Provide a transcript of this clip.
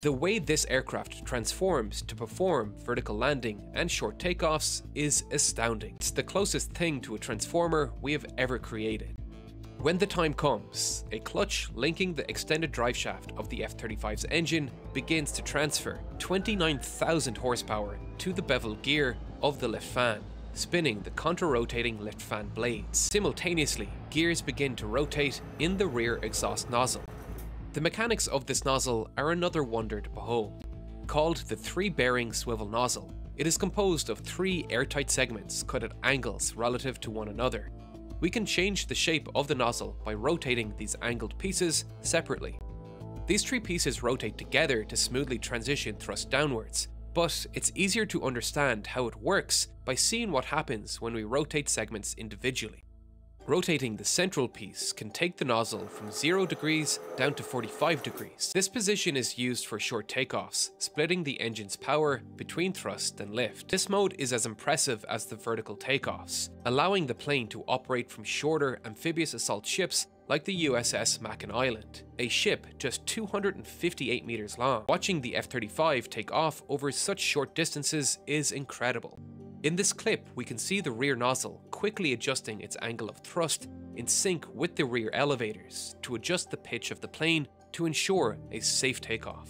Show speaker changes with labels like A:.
A: The way this aircraft transforms to perform vertical landing and short takeoffs is astounding. It's the closest thing to a transformer we have ever created. When the time comes, a clutch linking the extended driveshaft of the F-35's engine begins to transfer 29,000 horsepower to the bevel gear of the lift fan, spinning the contra-rotating lift fan blades. Simultaneously, gears begin to rotate in the rear exhaust nozzle. The mechanics of this nozzle are another wonder to behold. Called the three-bearing swivel nozzle, it is composed of three airtight segments cut at angles relative to one another, we can change the shape of the nozzle by rotating these angled pieces separately. These three pieces rotate together to smoothly transition thrust downwards, but it's easier to understand how it works by seeing what happens when we rotate segments individually. Rotating the central piece can take the nozzle from 0 degrees down to 45 degrees. This position is used for short takeoffs, splitting the engine's power between thrust and lift. This mode is as impressive as the vertical takeoffs, allowing the plane to operate from shorter amphibious assault ships like the USS Makin Island, a ship just 258 meters long. Watching the F-35 take off over such short distances is incredible. In this clip, we can see the rear nozzle quickly adjusting its angle of thrust in sync with the rear elevators to adjust the pitch of the plane to ensure a safe takeoff.